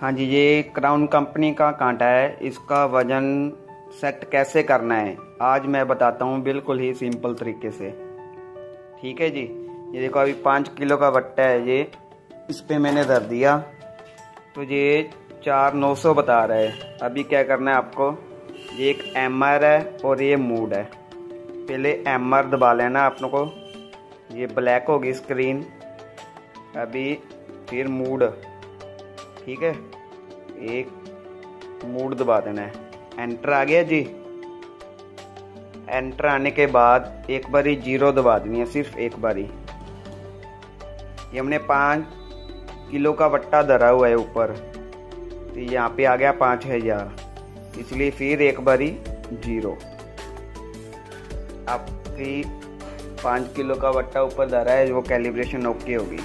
हाँ जी, ये crown company का कांटा है। इसका वज़न सेट कैसे करना है, आज मैं बताता हूँ बिल्कुल ही सिंपल तरीके से। ठीक है जी? ये देखो, अभी पाँच किलो का बट्टा है ये। इस पर मैंने धर दिया। तो ये चार नौ सौ बता रहा है। अभी क्या करना है आपको? ये एक एमआर है और ये मूड है। पहले एमआर दबा लेना आप को। ये ब्लैक होगी स्क्रीन अभी फिर मूड ठीक है? एक मूड दबा देना है। एंटर आ गया जी। एंटर आने के बाद एक बारी ज़ीरो दबा देनी है, सिर्फ़ एक बारी। ये हमने पाँच किलो का बट्टा धरा हुआ है ऊपर। तो यहाँ पे आ गया पाँच हज़ार। इसलिए फिर एक बारी ज़ीरो आपकी पाँच किलो का बट्टा ऊपर धरा है, वो कैलिब्रेशन ओके होगी।